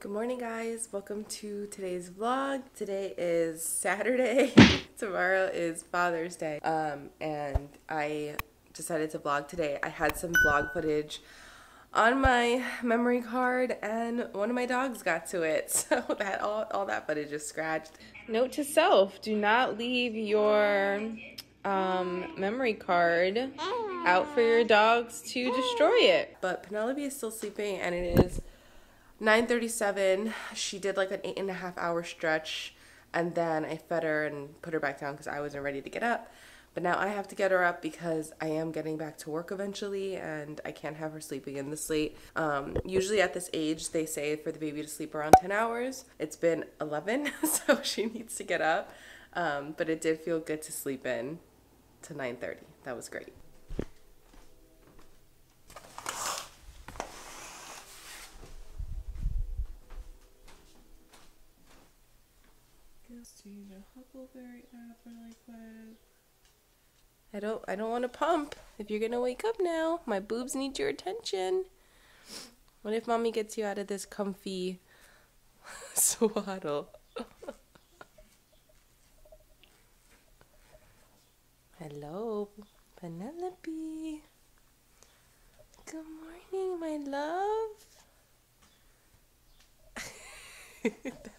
Good morning, guys. Welcome to today's vlog. Today is Saturday. Tomorrow is Father's Day. Um, and I decided to vlog today. I had some vlog footage on my memory card and one of my dogs got to it. So that all, all that footage is scratched. Note to self, do not leave your um, memory card out for your dogs to destroy it. But Penelope is still sleeping and it is 9.37. She did like an eight and a half hour stretch and then I fed her and put her back down because I wasn't ready to get up. But now I have to get her up because I am getting back to work eventually and I can't have her sleeping in this late. Um, usually at this age, they say for the baby to sleep around 10 hours. It's been 11, so she needs to get up. Um, but it did feel good to sleep in to 9.30. That was great. Huckleberry apple liquid. I don't I don't want to pump. If you're gonna wake up now, my boobs need your attention. What if mommy gets you out of this comfy swaddle? Hello, Penelope. Good morning, my love.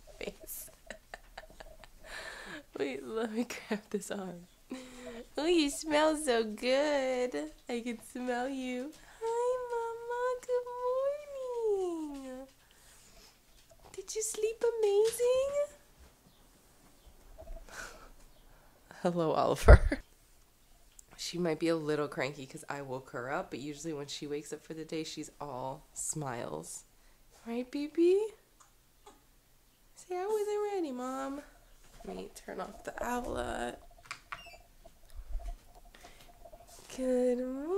Wait, let me grab this arm. Oh, you smell so good. I can smell you. Hi, Mama. Good morning. Did you sleep amazing? Hello, Oliver. She might be a little cranky because I woke her up, but usually when she wakes up for the day, she's all smiles. Right, BB? Say, I wasn't ready, Mom. Me turn off the outlet. Good morning.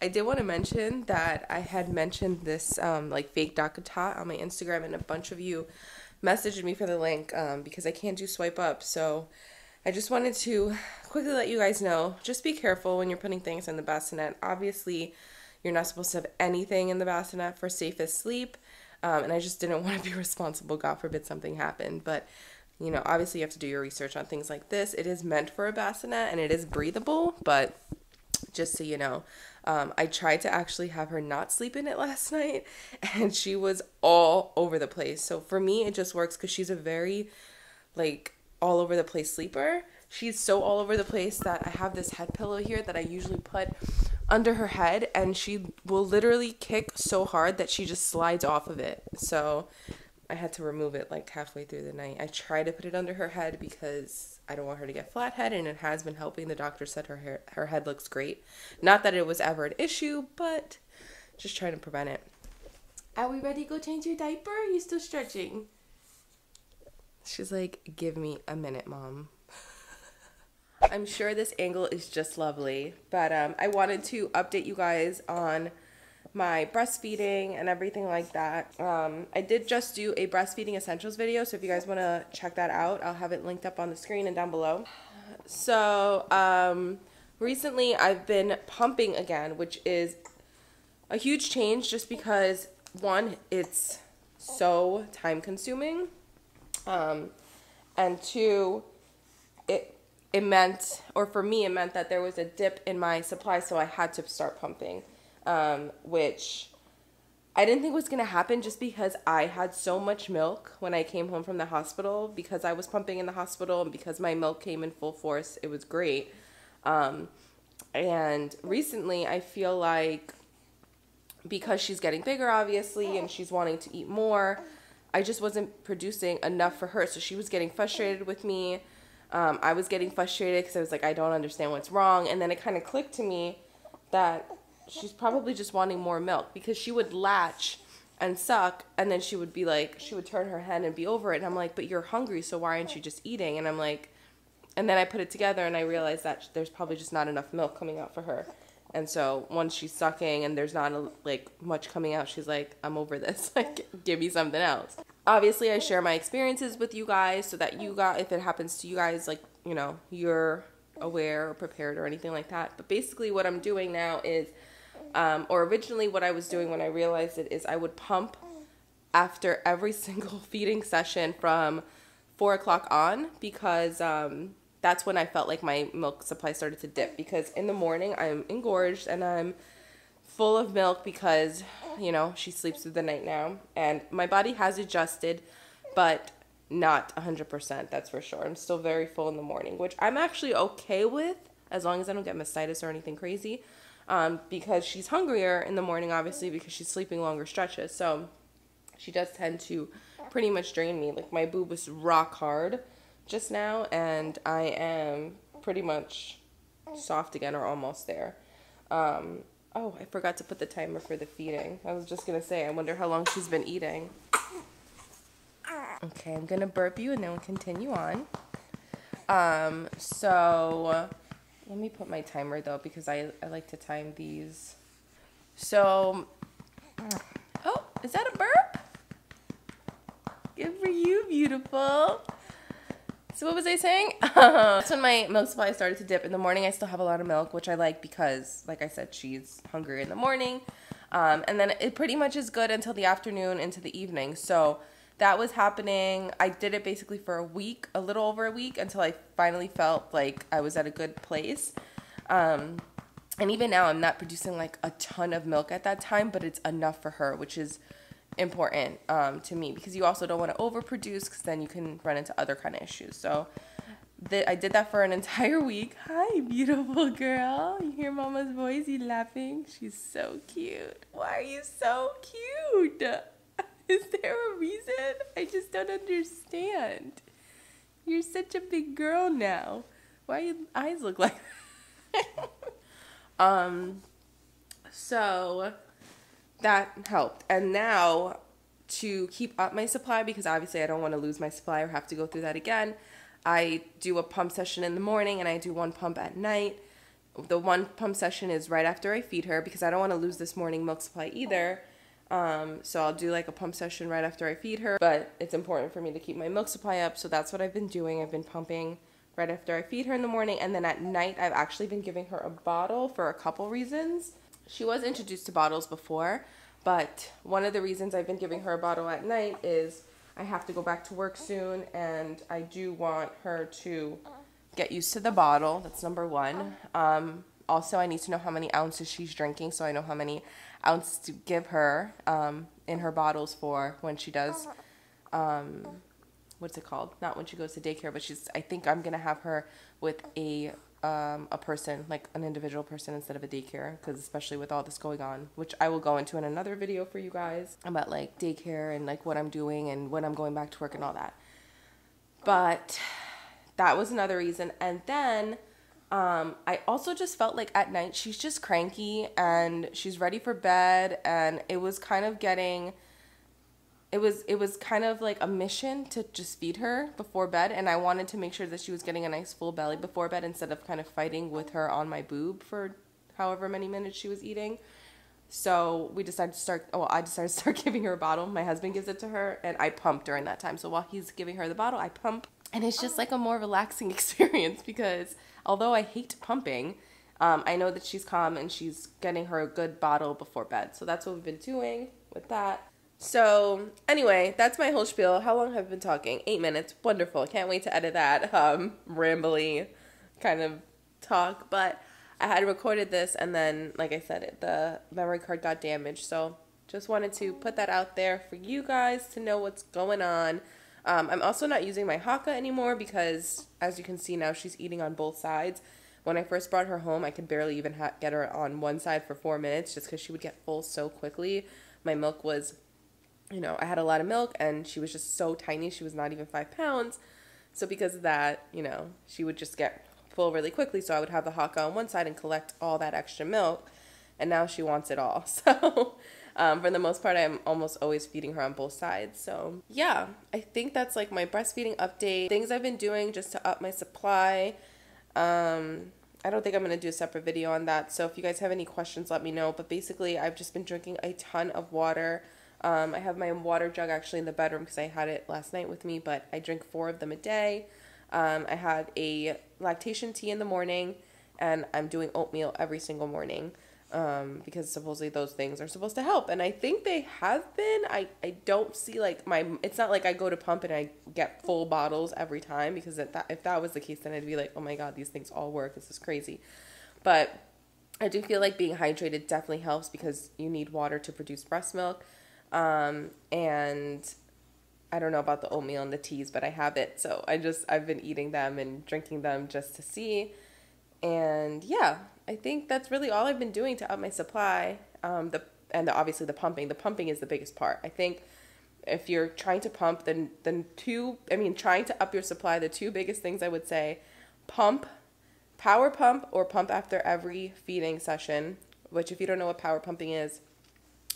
I did want to mention that I had mentioned this um, like fake DockATot on my Instagram, and a bunch of you messaged me for the link um, because I can't do swipe up. So I just wanted to quickly let you guys know just be careful when you're putting things in the bassinet. Obviously, you're not supposed to have anything in the bassinet for safest sleep. Um, and I just didn't want to be responsible. God forbid something happened. But you know, obviously you have to do your research on things like this. It is meant for a bassinet and it is breathable, but just so you know, um, I tried to actually have her not sleep in it last night and she was all over the place. So for me, it just works because she's a very, like, all over the place sleeper. She's so all over the place that I have this head pillow here that I usually put under her head and she will literally kick so hard that she just slides off of it. So I had to remove it like halfway through the night. I tried to put it under her head because I don't want her to get flathead, and it has been helping. The doctor said her hair, her head looks great. Not that it was ever an issue, but just trying to prevent it. Are we ready to go change your diaper? Are you still stretching? She's like, give me a minute, mom. I'm sure this angle is just lovely, but um, I wanted to update you guys on my breastfeeding and everything like that. Um, I did just do a breastfeeding essentials video, so if you guys want to check that out, I'll have it linked up on the screen and down below. So, um, recently I've been pumping again, which is a huge change just because, one, it's so time consuming, um, and two, it it meant, or for me, it meant that there was a dip in my supply, so I had to start pumping um, which I didn't think was going to happen just because I had so much milk when I came home from the hospital because I was pumping in the hospital and because my milk came in full force. It was great. Um, and recently, I feel like because she's getting bigger, obviously, and she's wanting to eat more, I just wasn't producing enough for her. So she was getting frustrated with me. Um, I was getting frustrated because I was like, I don't understand what's wrong. And then it kind of clicked to me that she's probably just wanting more milk because she would latch and suck and then she would be like she would turn her head and be over it. And I'm like but you're hungry so why aren't you just eating? And I'm like and then I put it together and I realized that there's probably just not enough milk coming out for her. And so once she's sucking and there's not a, like much coming out she's like I'm over this. Like give me something else obviously I share my experiences with you guys so that you got if it happens to you guys like you know you're aware or prepared or anything like that but basically what I'm doing now is Um, or originally, what I was doing when I realized it is I would pump after every single feeding session from four o'clock on because um, that's when I felt like my milk supply started to dip. Because in the morning, I'm engorged and I'm full of milk because, you know, she sleeps through the night now. And my body has adjusted, but not 100%, that's for sure. I'm still very full in the morning, which I'm actually okay with as long as I don't get mastitis or anything crazy. Um, because she's hungrier in the morning, obviously, because she's sleeping longer stretches. So she does tend to pretty much drain me. Like my boob was rock hard just now, and I am pretty much soft again or almost there. Um, Oh, I forgot to put the timer for the feeding. I was just gonna say, I wonder how long she's been eating. Okay, I'm gonna burp you and then we'll continue on. Um, so let me put my timer though because I, I like to time these. So, oh, is that a burp? Good for you, beautiful. So what was I saying? That's when my milk supply started to dip. In the morning, I still have a lot of milk, which I like because, like I said, she's hungry in the morning. Um, and then it pretty much is good until the afternoon into the evening. So that was happening. I did it basically for a week, a little over a week, until I finally felt like I was at a good place. Um, and even now, I'm not producing like a ton of milk at that time, but it's enough for her, which is important um, to me because you also don't want to overproduce because then you can run into other kind of issues. So the, I did that for an entire week. Hi, beautiful girl. You hear mama's voice? You laughing? She's so cute. Why are you so cute? Is there a reason? I just don't understand. You're such a big girl now. Why your eyes look like um so that helped. And now to keep up my supply because obviously I don't want to lose my supply or have to go through that again. I do a pump session in the morning and I do one pump at night. The one pump session is right after I feed her because I don't want to lose this morning milk supply either. Um, so I'll do like a pump session right after I feed her, but it's important for me to keep my milk supply up. So that's what I've been doing. I've been pumping right after I feed her in the morning, and then at night I've actually been giving her a bottle for a couple reasons. She was introduced to bottles before, but one of the reasons I've been giving her a bottle at night is I have to go back to work soon and I do want her to get used to the bottle. That's number one. Um, also, I need to know how many ounces she's drinking so I know how many ounces to give her um, in her bottles for when she does. Um, what's it called? Not when she goes to daycare, but she's. I think I'm gonna have her with a um, a person, like an individual person instead of a daycare, because especially with all this going on, which I will go into in another video for you guys about like daycare and like what I'm doing and when I'm going back to work and all that. But that was another reason. And then um, I also just felt like at night she's just cranky and she's ready for bed, and it was kind of getting it was it was kind of like a mission to just feed her before bed and I wanted to make sure that she was getting a nice full belly before bed instead of kind of fighting with her on my boob for however many minutes she was eating. So we decided to start well, I decided to start giving her a bottle. My husband gives it to her and I pump during that time. So while he's giving her the bottle, I pump and it's just like a more relaxing experience because although I hate pumping, um, I know that she's calm and she's getting her a good bottle before bed. So that's what we've been doing with that. So anyway, that's my whole spiel. How long have I been talking? Eight minutes. Wonderful. Can't wait to edit that um, rambly kind of talk. But I had recorded this, and then, like I said, the memory card got damaged. So just wanted to put that out there for you guys to know what's going on. Um, I'm also not using my Haakaa anymore because, as you can see now, she's eating on both sides. When I first brought her home, I could barely even ha- get her on one side for four minutes just because she would get full so quickly. My milk was you know, I had a lot of milk and she was just so tiny. She was not even five pounds. So because of that, you know, she would just get full really quickly. So I would have the Haakaa on one side and collect all that extra milk. And now she wants it all. So um, for the most part, I'm almost always feeding her on both sides. So yeah, I think that's like my breastfeeding update. Things I've been doing just to up my supply. Um, I don't think I'm going to do a separate video on that. So if you guys have any questions, let me know. But basically, I've just been drinking a ton of water. Um, I have my water jug actually in the bedroom because I had it last night with me, but I drink four of them a day. Um, I have a lactation tea in the morning, and I'm doing oatmeal every single morning. um, because supposedly those things are supposed to help. And I think they have been. I, I don't see like my, it's not like I go to pump and I get full bottles every time because if that, if that was the case, then I'd be like, oh my God, these things all work. This is crazy. But I do feel like being hydrated definitely helps because you need water to produce breast milk. Um, and I don't know about the oatmeal and the teas, but I have it. So I just, I've been eating them and drinking them just to see. And yeah, I think that's really all I've been doing to up my supply. Um, the and the, obviously the pumping. The pumping is the biggest part. I think if you're trying to pump, then then two. I mean, trying to up your supply. The two biggest things I would say, pump, power pump, or pump after every feeding session. Which, if you don't know what power pumping is,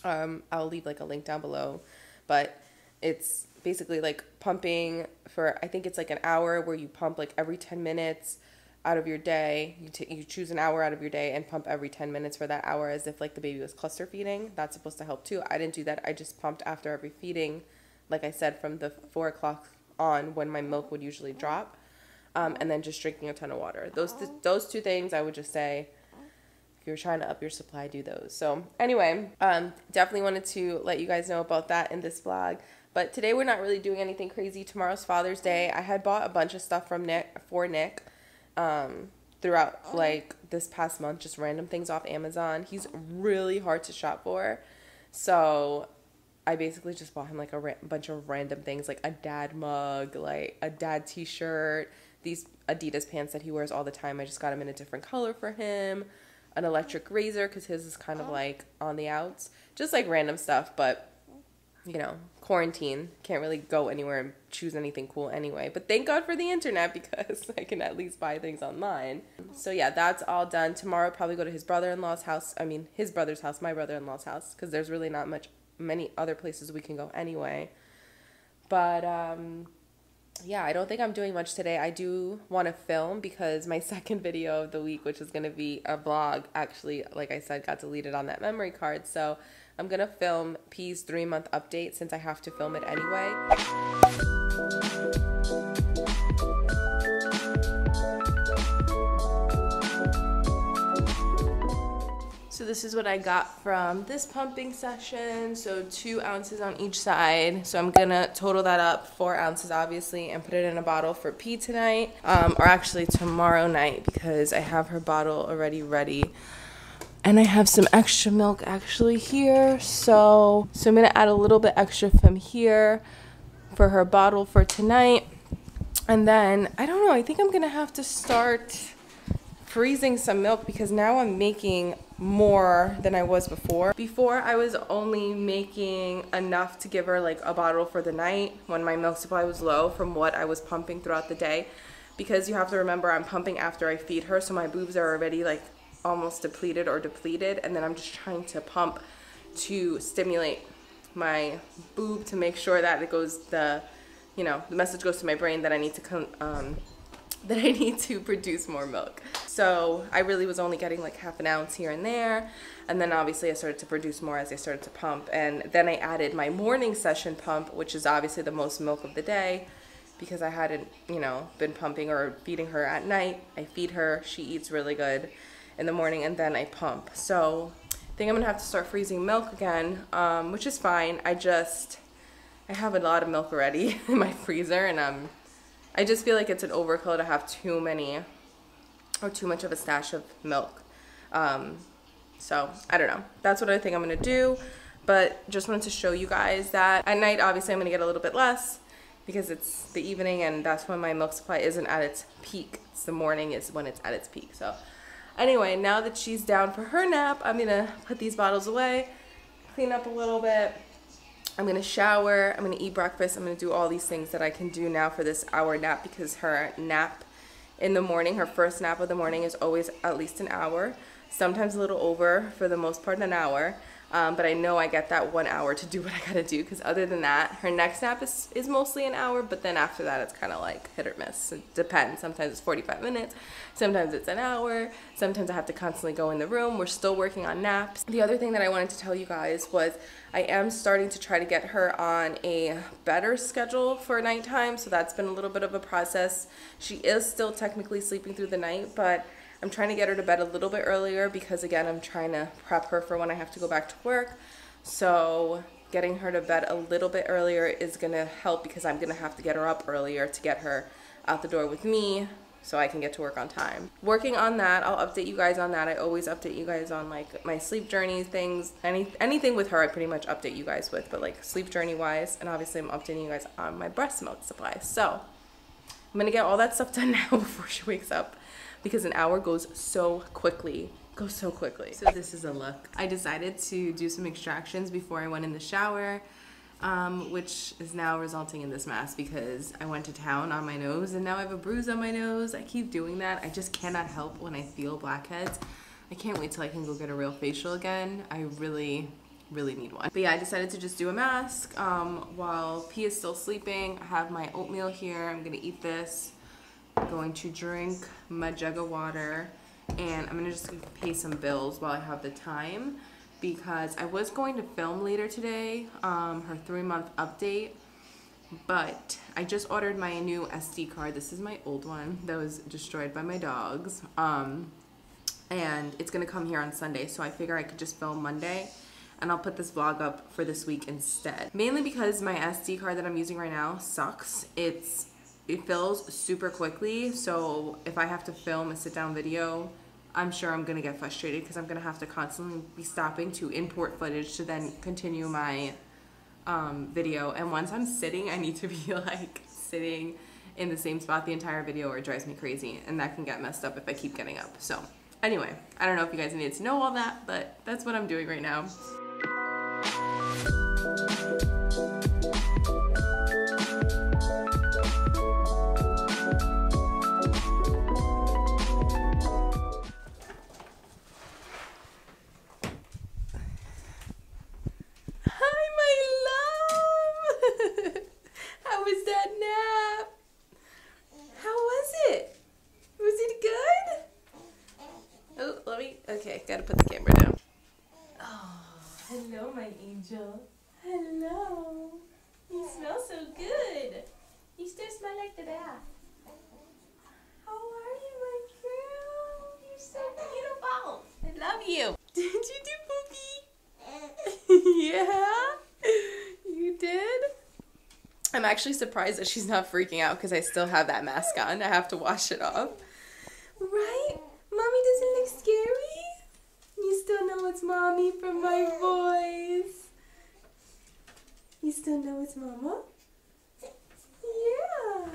um, I'll leave like a link down below. But it's basically like pumping for I think it's like an hour where you pump like every ten minutes out of your day. You, you choose an hour out of your day and pump every 10 minutes for that hour as if like the baby was cluster feeding. That's supposed to help too. I didn't do that. I just pumped after every feeding, like I said, from the four o'clock on when my milk would usually drop. Um, and then just drinking a ton of water. Those th- those two things I would just say you're trying to up your supply, do those. So anyway, um, definitely wanted to let you guys know about that in this vlog. But today we're not really doing anything crazy. Tomorrow's Father's Day. I had bought a bunch of stuff from Nick for Nick um, throughout like this past month, just random things off Amazon. He's really hard to shop for. So I basically just bought him like a bunch of random things like a dad mug, like a dad t shirt, these Adidas pants that he wears all the time. I just got him in a different color for him, an electric razor because his is kind of like on the outs, just like random stuff. But you know, quarantine. Can't really go anywhere and choose anything cool anyway. But thank God for the internet because I can at least buy things online. So yeah, that's all done. Tomorrow I'll probably go to his brother-in-law's house. I mean, his brother's house, my brother-in-law's house because there's really not much many other places we can go anyway. But um yeah, I don't think I'm doing much today. I do want to film because my second video of the week, which is going to be a vlog, actually, like I said, got deleted on that memory card. So I'm going to film P's three month update since I have to film it anyway. This is what I got from this pumping session. So two ounces on each side. So I'm gonna total that up, four ounces obviously, and put it in a bottle for P tonight, um, or actually tomorrow night because I have her bottle already ready and I have some extra milk actually here. So, so I'm gonna add a little bit extra from here for her bottle for tonight. And then, I don't know, I think I'm gonna have to start freezing some milk because now I'm making more than I was before. Before I was only making enough to give her like a bottle for the night when my milk supply was low from what I was pumping throughout the day because you have to remember I'm pumping after I feed her so my boobs are already like almost depleted or depleted and then I'm just trying to pump to stimulate my boob to make sure that it goes the you know the message goes to my brain that I need to um, that I need to produce more milk. So I really was only getting like half an ounce here and there. And then obviously I started to produce more as I started to pump. And then I added my morning session pump, which is obviously the most milk of the day because I hadn't, you know, been pumping or feeding her at night. I feed her, she eats really good in the morning and then I pump. So I think I'm gonna have to start freezing milk again, um, which is fine. I just, I have a lot of milk already in my freezer and um, I just feel like it's an overkill to have too many or too much of a stash of milk. Um, so I don't know. That's what I think I'm gonna do. But just wanted to show you guys that at night, obviously I'm gonna get a little bit less because it's the evening and that's when my milk supply isn't at its peak. It's the morning is when it's at its peak. So Anyway, now that she's down for her nap, I'm gonna put these bottles away, clean up a little bit. I'm gonna shower, I'm gonna eat breakfast, I'm gonna do all these things that I can do now for this hour nap because her nap in the morning, her first nap of the morning is always at least an hour, sometimes a little over, for the most part an hour. Um, but I know I get that one hour to do what I gotta do because other than that, her next nap is, is mostly an hour, but then after that, it's kind of like hit or miss. It depends. Sometimes it's 45 minutes, sometimes it's an hour, sometimes I have to constantly go in the room. We're still working on naps. The other thing that I wanted to tell you guys was I am starting to try to get her on a better schedule for nighttime, so that's been a little bit of a process. She is still technically sleeping through the night, but I'm trying to get her to bed a little bit earlier because again, I'm trying to prep her for when I have to go back to work. So getting her to bed a little bit earlier is gonna help because I'm gonna have to get her up earlier to get her out the door with me so I can get to work on time. Working on that, I'll update you guys on that. I always update you guys on like my sleep journey things, any anything with her I pretty much update you guys with, but like sleep journey wise, and obviously I'm updating you guys on my breast milk supply. So I'm gonna get all that stuff done now before she wakes up because an hour goes so quickly goes so quickly. So this is a look. I decided to do some extractions before I went in the shower um, which is now resulting in this mess because I went to town on my nose and now I have a bruise on my nose. I keep doing that. I just cannot help when I feel blackheads. I can't wait till I can go get a real facial again. I really, really need one. But yeah, I decided to just do a mask um, while P is still sleeping. I have my oatmeal here. I'm gonna eat this. Going to drink my jug of water and I'm gonna just pay some bills while I have the time because I was going to film later today um, her three month update but I just ordered my new SD card. This is my old one that was destroyed by my dogs um, and it's gonna come here on Sunday so I figure I could just film Monday and I'll put this vlog up for this week instead. Mainly because my SD card that I'm using right now sucks. It's it fills super quickly so if I have to film a sit down video I'm sure I'm gonna get frustrated because I'm gonna have to constantly be stopping to import footage to then continue my um, video. And once I'm sitting, I need to be like sitting in the same spot the entire video or it drives me crazy. And that can get messed up if I keep getting up. So anyway, I don't know if you guys needed to know all that, but that's what I'm doing right now. I'm actually surprised that she's not freaking out because I still have that mask on. I have to wash it off. Right? Mommy doesn't look scary? You still know it's mommy from my voice. You still know it's mama? Yeah.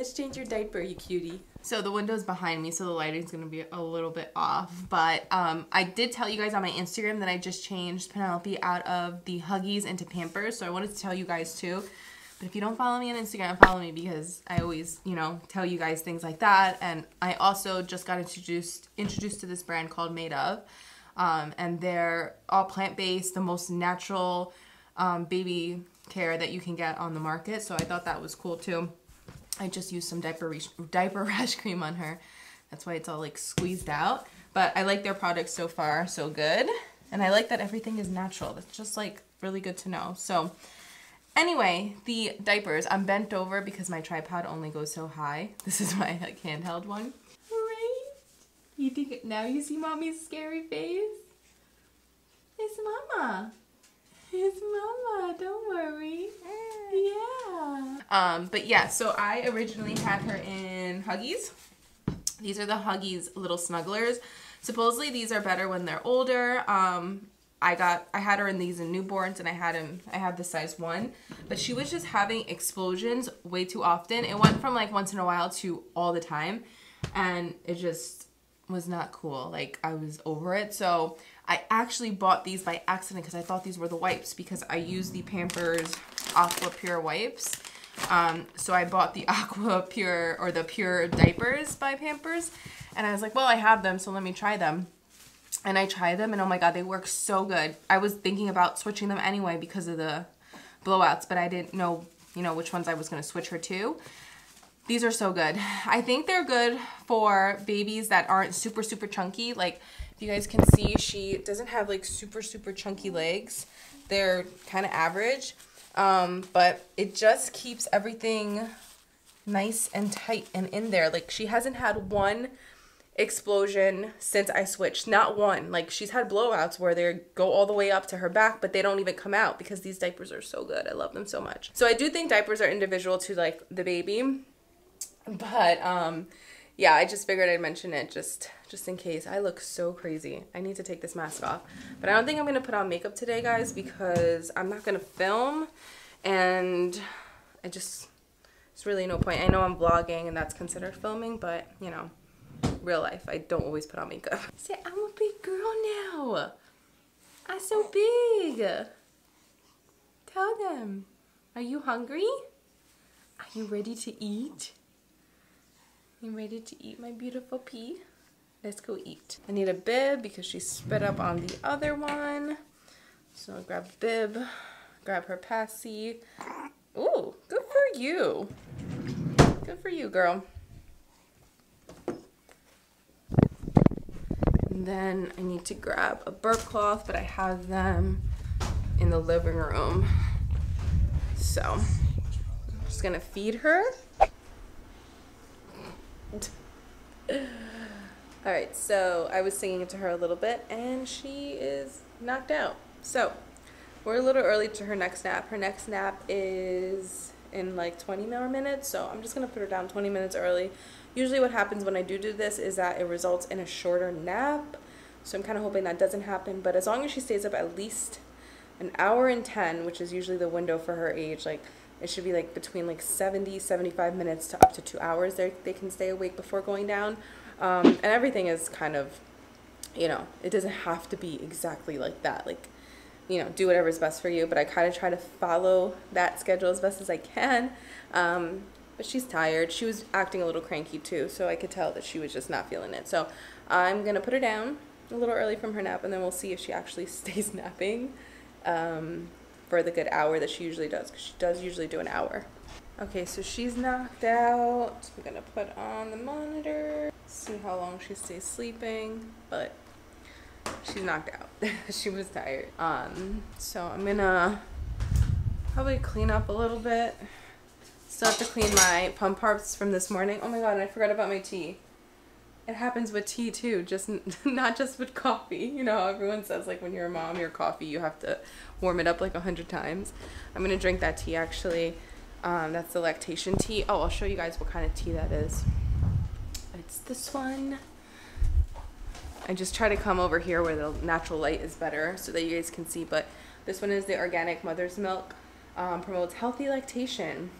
Let's change your diaper, you cutie. So the window's behind me, so the lighting's gonna be a little bit off. But um, I did tell you guys on my Instagram that I just changed Penelope out of the Huggies into Pampers. So I wanted to tell you guys too. But if you don't follow me on Instagram, follow me because I always, you know, tell you guys things like that. And I also just got introduced introduced to this brand called Made of. Um, and they're all plant-based, the most natural um, baby care that you can get on the market. So I thought that was cool too. I just used some diaper, diaper rash cream on her. That's why it's all like squeezed out. But I like their products so far, so good. And I like that everything is natural. That's just like really good to know. So anyway, the diapers, I'm bent over because my tripod only goes so high. This is my like handheld one. Right? You think now you see mommy's scary face? It's mama. It's Mama, don't worry. Yeah. Um, but yeah, so I originally had her in Huggies. These are the Huggies little snugglers. Supposedly these are better when they're older. Um, I got I had her in these in newborns and I had him I had the size one but she was just having explosions way too often it went from like once in a while to all the time and it just was not cool like I was over it so I actually bought these by accident because I thought these were the wipes because I use the Pampers Aqua Pure wipes. Um, so I bought the Aqua Pure or the Pure diapers by Pampers. And I was like, well, I have them, so let me try them. And I tried them and oh my god, they work so good. I was thinking about switching them anyway because of the blowouts, but I didn't know, you know, which ones I was going to switch her to. These are so good. I think they're good for babies that aren't super, super chunky. Like you guys can see, she doesn't have like super, super chunky legs. They're kind of average, um, but it just keeps everything nice and tight and in there. Like she hasn't had one explosion since I switched. Not one. Like she's had blowouts where they go all the way up to her back, but they don't even come out because these diapers are so good. I love them so much. So I do think diapers are individual to like the baby. But um yeah, I just figured I'd mention it just just in case. I look so crazy. I need to take this mask off. But I don't think I'm going to put on makeup today, guys, because I'm not going to film and I just it's really no point. I know I'm vlogging and that's considered filming, but you know, real life, I don't always put on makeup. Say, I'm a big girl now. I'm so big. Tell them. Are you hungry? Are you ready to eat? You ready to eat my beautiful pea? Let's go eat. I need a bib because she spit up on the other one. So I'll grab bib, grab her passy. Ooh, good for you. Good for you, girl. And then I need to grab a burp cloth, but I have them in the living room. So I'm just gonna feed her. All right, so I was singing to her a little bit and she is knocked out. So we're a little early to her next nap. Her next nap is in like 20 more minutes, so I'm just gonna put her down 20 minutes early. Usually what happens when I do do this is that it results in a shorter nap. So I'm kind of hoping that doesn't happen, but as long as she stays up at least an hour and 10, which is usually the window for her age, like it should be like between like 70, 75 minutes to up to two hours they they can stay awake before going down. Um, and everything is kind of, you know, it doesn't have to be exactly like that. Like, you know, do whatever's best for you. But I kind of try to follow that schedule as best as I can. Um, but she's tired. She was acting a little cranky too, so I could tell that she was just not feeling it. So I'm gonna put her down a little early from her nap, and then we'll see if she actually stays napping. Um, for the good hour that she usually does because she does usually do an hour. Okay, so she's knocked out. I'm gonna put on the monitor, see how long she stays sleeping, but she's knocked out. she was tired. Um, so I'm gonna probably clean up a little bit. Still have to clean my pump parts from this morning. Oh my god, I forgot about my tea it happens with tea too just not just with coffee. You know everyone says like when you're a mom your coffee you have to warm it up like a hundred times. I'm gonna drink that tea actually. Um, that's the lactation tea. Oh i'll show you guys what kind of tea that is. It's this one. I just try to come over here where the natural light is better so that you guys can see but this one is the organic mother's milk um, promotes healthy lactation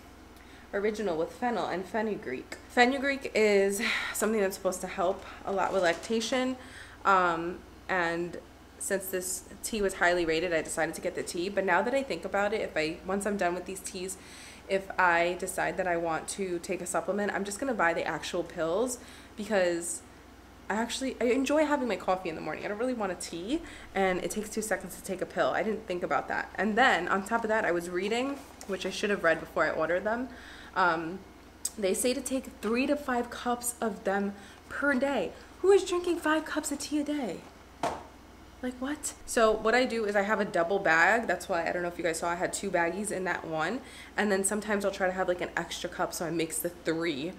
original with fennel and fenugreek. Fenugreek is something that's supposed to help a lot with lactation. Um, and since this tea was highly rated, I decided to get the tea. But now that I think about it, if I once I'm done with these teas, if I decide that I want to take a supplement, I'm just gonna buy the actual pills because I actually I enjoy having my coffee in the morning. I don't really want a tea, and it takes two seconds to take a pill. I didn't think about that. And then on top of that, I was reading, which I should have read before I ordered them. Um, they say to take three to five cups of them per day. Who is drinking five cups of tea a day? Like what? So what I do is I have a double bag. That's why I don't know if you guys saw I had two baggies in that one. And then sometimes I'll try to have like an extra cup so I mix the three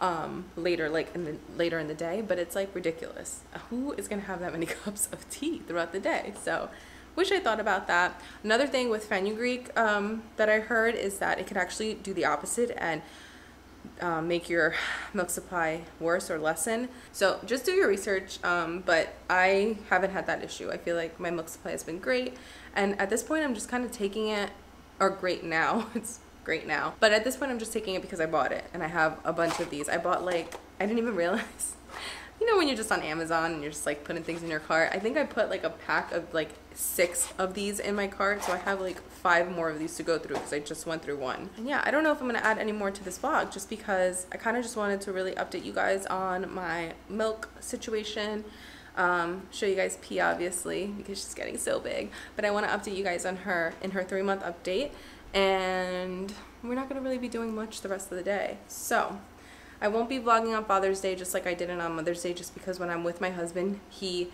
um, later like in the later in the day, but it's like ridiculous. Who is to have that many cups of tea throughout the day? So Wish I thought about that. Another thing with fenugreek um, that I heard is that it could actually do the opposite and uh, make your milk supply worse or lessen. So just do your research, um, but I haven't had that issue. I feel like my milk supply has been great. And at this point, I'm just kind of taking it, or great now. it's great now. But at this point, I'm just taking it because I bought it. And I have a bunch of these. I bought like, I didn't even realize you know when you're just on Amazon and you're just like putting things in your cart. I think I put like a pack of like six of these in my cart, so I have like five more of these to go through because I just went through one. And yeah, I don't know if I'm gonna add any more to this vlog just because I kind of just wanted to really update you guys on my milk situation. Um, show you guys P obviously because she's getting so big, but I want to update you guys on her in her three month update, and we're not gonna really be doing much the rest of the day. So I won't be vlogging on Father's Day just like I didn't on Mother's Day just because when I'm with my husband, he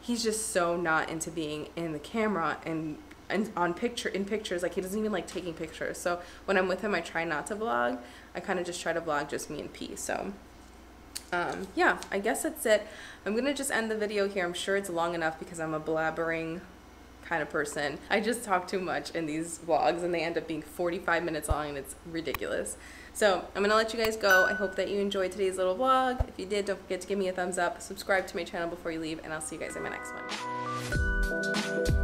he's just so not into being in the camera and and on picture in pictures like he doesn't even like taking pictures. So when I'm with him, I try not to vlog. I kind of just try to vlog just me and P. So Um, yeah, I guess that's it. I'm gonna just end the video here. I'm sure it's long enough because I'm a blabbering kind of person. I just talk too much in these vlogs and they end up being 45 minutes long and it's ridiculous. So I'm gonna let you guys go. I hope that you enjoyed today's little vlog. If you did, don't forget to give me a thumbs up, subscribe to my channel before you leave, and I'll see you guys in my next one.